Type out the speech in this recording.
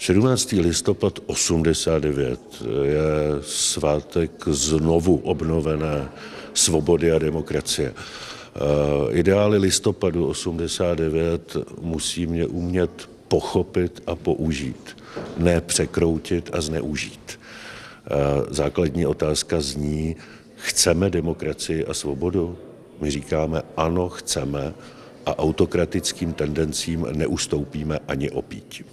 17. listopad 89 je svátek znovu obnovené svobody a demokracie. Eh, ideály listopadu 89 musí mě umět pochopit a použít, ne překroutit a zneužít. Eh, základní otázka zní, chceme demokracii a svobodu? My říkáme ano, chceme a autokratickým tendencím neustoupíme ani opítím.